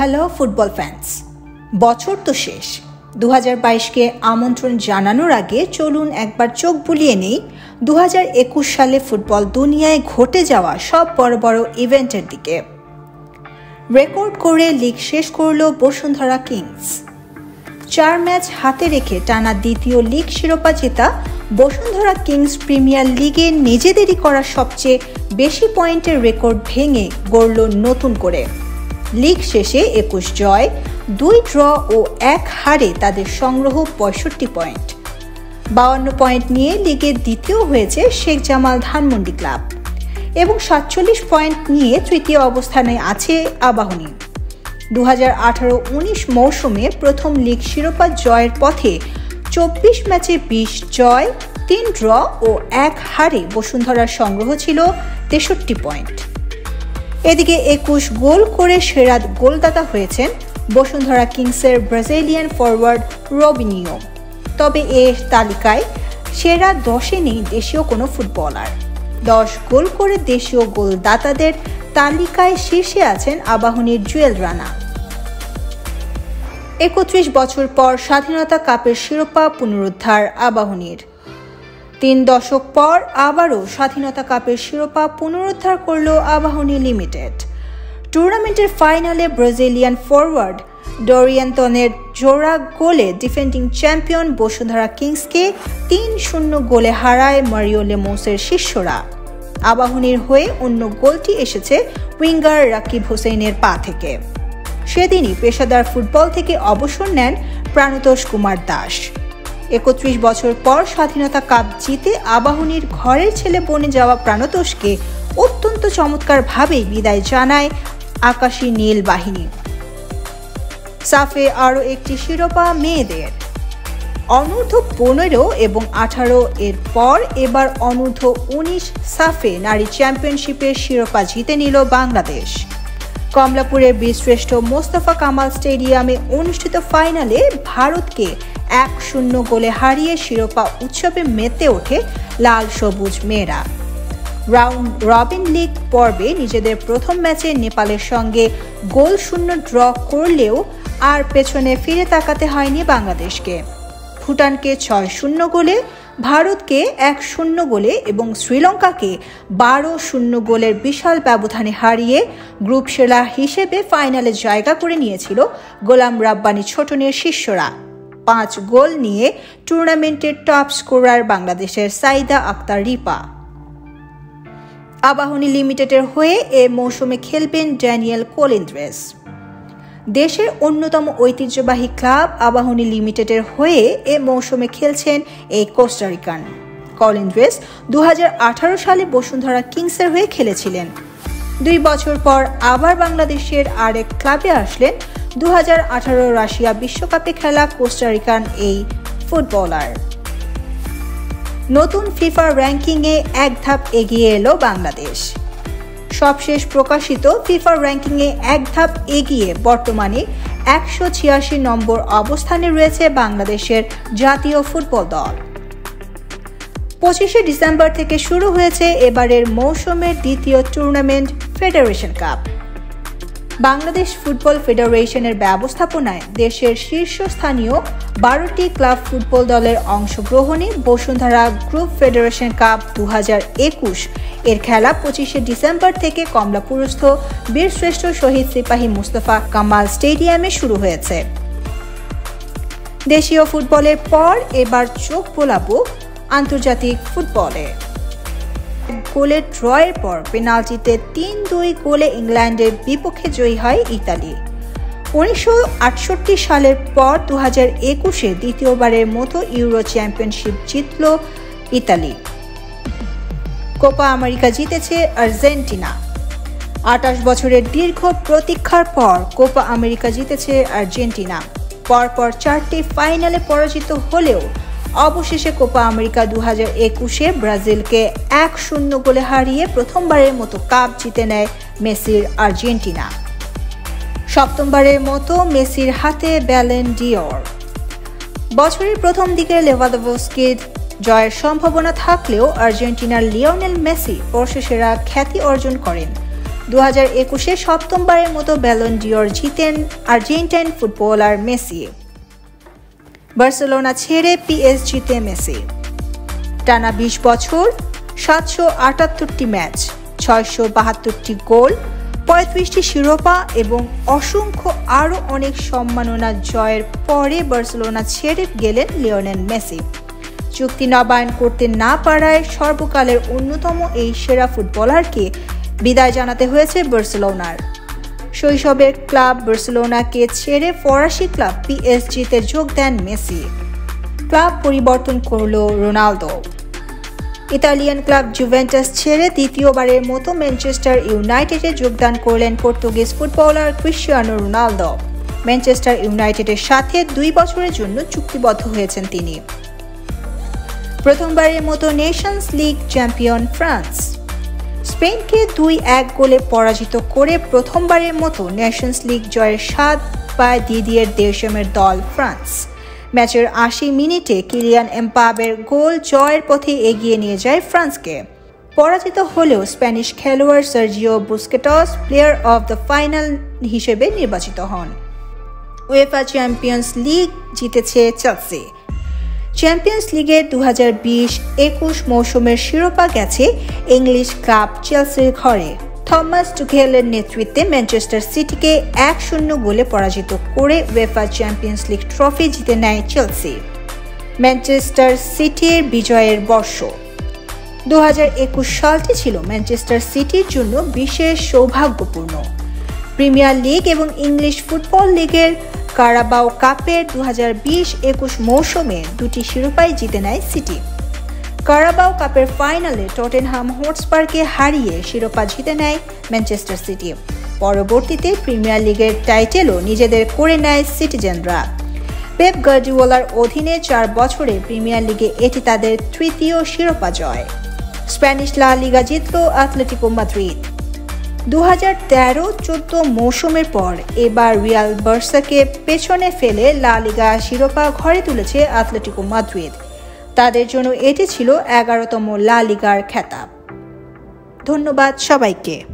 Hello football fans বছর তো শেষ। দু হাজার বাইশকে আমন্ত্রণ জানানোর আগে চলুন একবার চোখ বুলিয়ে নেই দু হাজার একুশ সালে ফুটবল দুনিয়ায় ঘটে যাওয়া সব বড় বড় ইভেন্টের দিকে। রেকর্ড করে লিগ শেষ করল বসুন্ধরা কিংস। চার ম্যাচ হাতে রেখে টানা দ্বিতীয় লিগ শিরোপা জেতা বসুন্ধরা কিংস প্রিমিয়ার লিগে নিজেদেরই করা সবচেয়ে বেশি পয়েন্টের রেকর্ড ভেঙে গড়ল নতুন করে। লিগ শেষে একুশ জয়, দুই ড্র ও এক হারে তাদের সংগ্রহ পঁয়ষট্টি পয়েন্ট। বাউান্ন পয়েন্ট নিয়ে লিগে দ্বিতীয় হয়েছে শেখ জামাল ধানমন্ডি ক্লাব। এবং সাতচল্লিশ পয়েন্ট নিয়ে তৃতীয় অবস্থানে আছে আবাহনী। দু হাজার আঠারো উনিশ মৌসুমে প্রথম লিগ শিরোপা জয়ের পথে চব্বিশ ম্যাচে বিশ জয়, তিন ড্র ও এক হারে বসুন্ধরার সংগ্রহ ছিল তেষট্টি পয়েন্ট। এদিকে একুশ গোল করে সেরা গোলদাতা হয়েছেন বসুন্ধরা কিংসের ব্রাজিলিয়ান ফরওয়ার্ড রবিনিও। তবে এ তালিকায় সেরা দশে নেই দেশীয় কোনো ফুটবলার। দশ গোল করে দেশীয় গোলদাতাদের তালিকায় শীর্ষে আছেন আবাহনীর জুয়েল রানা। একত্রিশ বছর পর স্বাধীনতা কাপের শিরোপা পুনরুদ্ধার আবাহনীর। তিন দশক পর আবারও স্বাধীনতা কাপের শিরোপা পুনরুদ্ধার করল আবাহনী লিমিটেড। টুর্নামেন্টের ফাইনালে ব্রাজিলিয়ান ফরওয়ার্ড ডরিয়ান্তনের জোড়া গোলে ডিফেন্ডিং চ্যাম্পিয়ন বসুন্ধরা কিংসকে তিন শূন্য গোলে হারায় মারিও লেমোসের শিষ্যরা। আবাহনীর হয়ে অন্য গোলটি এসেছে উইঙ্গার রাকিব হোসেনের পা থেকে। সেদিনই পেশাদার ফুটবল থেকে অবসর নেন প্রাণতোষ কুমার দাস। একত্রিশ বছর পর স্বাধীনতা কাপ জিতে আবাহনীর ঘরের ছেলে বনে যাওয়া প্রাণতোষকে অত্যন্ত চমৎকারভাবেই বিদায় জানায় আকাশী নীল বাহিনী। সাফে আরও একটি শিরোপা মেয়েদের। অনূর্ধ্ব পনেরো এবং আঠারো এর পর এবার অনূর্ধ্ব উনিশ সাফে নারী চ্যাম্পিয়নশিপের শিরোপা জিতে নিল বাংলাদেশ। কমলাপুরের বীরশ্রেষ্ঠ মোস্তফা কামাল স্টেডিয়ামে অনুষ্ঠিত ফাইনালে ভারতকে এক শূন্য গোলে হারিয়ে শিরোপা উৎসবে মেতে ওঠে লাল সবুজ মেয়েরা। রাউন্ড রবিন লিগ পর্বে নিজেদের প্রথম ম্যাচে নেপালের সঙ্গে গোল শূন্য ড্র করলেও আর পেছনে ফিরে তাকাতে হয়নি বাংলাদেশকে। ভুটানকে ছয় শূন্য গোলে, ভারতকে এক শূন্য গোলে এবং শ্রীলঙ্কাকে বারো শূন্য গোলের বিশাল ব্যবধানে হারিয়ে গ্রুপ সেরা হিসেবে ফাইনালে জায়গা করে নিয়েছিল গোলাম রাব্বানি ছোটনের শিষ্যরা। পাঁচ গোল নিয়ে টুর্নামেন্টের টপ স্কোরার বাংলাদেশের সাইদা আক্তার রিপা। আবাহনী লিমিটেডের হয়ে এ মৌসুমে খেলবেন ড্যানিয়েল কোলিন্দ্রেস। দেশের অন্যতম ঐতিহ্যবাহী ক্লাব আবাহনী লিমিটেডের হয়ে এ মৌসুমে খেলছেন এই কোস্টারিকান। কলিন্দ্রেস দু সালে বসুন্ধরা কিংসের হয়ে খেলেছিলেন। দুই বছর পর আবার বাংলাদেশের আরেক ক্লাবে আসলেন দু হাজার আঠারো রাশিয়া বিশ্বকাপে খেলা কোস্টারিকান এই ফুটবলার। নতুন ফিফা র্যাঙ্কিংয়ে এক ধাপ এগিয়ে এলো বাংলাদেশ। সবশেষ প্রকাশিত ফিফা র্যাঙ্কিংয়ে এক ধাপ এগিয়ে বর্তমানে একশো ছিয়াশি নম্বর অবস্থানে রয়েছে বাংলাদেশের জাতীয় ফুটবল দল। পঁচিশে ডিসেম্বর থেকে শুরু হয়েছে এবারের মৌসুমের দ্বিতীয় tournament federation cup. Bangladesh football ফেডারেশনের ব্যবস্থাপনায় দেশের শীর্ষস্থানীয় বারোটি ক্লাব ফুটবল দলের অংশগ্রহণে বসুন্ধরা গ্রুপ ফেডারেশন কাপ দু এর খেলা পঁচিশে ডিসেম্বর থেকে কমলাপুরস্থ বীরশ্রেষ্ঠ শহীদ সিপাহী মুস্তফা কামাল স্টেডিয়ামে শুরু হয়েছে। দেশীয় ফুটবলের পর এবার চোখ বোলাবো আন্তর্জাতিক ফুটবলে। গোলের ড্রয়ের পর পেনাল্টিতে তিন দুই গোলে ইংল্যান্ডের বিপক্ষে জয়ী হয় ইতালি। উনিশশো আটষট্টি সালের পর দু হাজার একুশে দ্বিতীয়বারের মতো ইউরো চ্যাম্পিয়নশিপ জিতল ইতালি। কোপা আমেরিকা জিতেছে আর্জেন্টিনা। আটাশ বছরের দীর্ঘ প্রতীক্ষার পর কোপা আমেরিকা জিতেছে আর্জেন্টিনা। পরপর চারটি ফাইনালে পরাজিত হলেও অবশেষে কোপা আমেরিকা দু হাজার একুশে ব্রাজিলকে এক শূন্য গোলে হারিয়ে প্রথমবারের মতো কাপ জিতে নেয় মেসির আর্জেন্টিনা। সপ্তমবারের মতো মেসির হাতে ব্যালেন ডিওর বছরের প্রথম দিকে লেভাদোভস্কির জয়ের সম্ভাবনা থাকলেও আর্জেন্টিনার লিওনেল মেসি বর্ষসেরা খ্যাতি অর্জন করেন। দু হাজার একুশে সপ্তমবারের মতো ব্যালন ডিওর জিতেন আর্জেন্টাইন ফুটবলার মেসি। বার্সেলোনা ছেড়ে পিএসজিতে মেসি। টানা বিশ বছর, সাতশো আটাত্তরটি ম্যাচ, ছয়শো বাহাত্তরটি গোল, পঁয়ত্রিশটি শিরোপা এবং অসংখ্য আরও অনেক সম্মাননা জয়ের পরে বার্সেলোনা ছেড়ে গেলেন লিওনেল মেসি। চুক্তি নবায়ন করতে না পারায় সর্বকালের অন্যতম এই সেরা ফুটবলারকে বিদায় জানাতে হয়েছে বার্সেলোনার। শৈশবের ক্লাব বার্সেলোনাকে ছেড়ে ফরাসি ক্লাব পিএসজিতে যোগ দেন মেসি। ক্লাব পরিবর্তন করল রোনালদো। ইতালিয়ান ক্লাব জুভেন্টাস ছেড়ে দ্বিতীয়বারের মতো ম্যানচেস্টার ইউনাইটেডে যোগদান করলেন Portuguese footballer Cristiano Ronaldo. Manchester ইউনাইটেডের সাথে দুই বছরের জন্য চুক্তিবদ্ধ হয়েছেন তিনি। প্রথমবারের মতো নেশনস লিগ চ্যাম্পিয়ন ফ্রান্স। স্পেনকে দুই এক গোলে পরাজিত করে প্রথমবারের মতো নেশনস লিগ জয়ের স্বাদ পায় দিদিয়ের দেশমের দল ফ্রান্স। ম্যাচের আশি মিনিটে কিলিয়ান এম্পাবের গোল জয়ের পথে এগিয়ে নিয়ে যায় ফ্রান্সকে। পরাজিত হলেও স্প্যানিশ খেলোয়াড় Sergio Busquets player of the final হিসেবে নির্বাচিত হন। উয়েফা চ্যাম্পিয়ন্স লিগ জিতেছে চেলসি। চ্যাম্পিয়ন্স লিগের দু হাজার বিশ একুশ মৌসুমের শিরোপা গেছে ইংলিশ ক্লাব চেলসির ঘরে। থমাস টুখেলের নেতৃত্বে ম্যানচেস্টার সিটিকে এক শূন্য গোলে পরাজিত করে ওয়েফা চ্যাম্পিয়ন্স লিগ ট্রফি জিতে নেয় চেলসি। ম্যানচেস্টার সিটির বিজয়ের বর্ষ। দু একুশ সালটি ছিল ম্যানচেস্টার সিটির জন্য বিশেষ সৌভাগ্যপূর্ণ। প্রিমিয়ার লিগ এবং ইংলিশ ফুটবল লিগের কারাবাও কাপের দু হাজার বিশ একুশ মৌসুমে দুটি শিরোপাই জিতে নেয় সিটি। কারাবাও কাপের ফাইনালে টটেনহাম হটস্পারকে হারিয়ে শিরোপা জিতে নেয় ম্যানচেস্টার সিটি। পরবর্তীতে প্রিমিয়ার লিগের টাইটেলও নিজেদের করে নেয় সিটিজেনরা। পেপ গার্ডিওয়ালার অধীনে চার বছরে প্রিমিয়ার লিগে এটি তাদের তৃতীয় শিরোপা জয়। স্প্যানিশ লা লিগা জিতল অ্যাথলেটিকো মাদ্রিদ। দু হাজার তেরো চোদ্দ মৌসুমের পর এবার রিয়াল বার্সাকে পেছনে ফেলে লা লিগা শিরোপা ঘরে তুলেছে অ্যাথলেটিকো মাদ্রিদ। তাদের জন্য এটি ছিল এগারোতম লা লিগার খেতাব। ধন্যবাদ সবাইকে।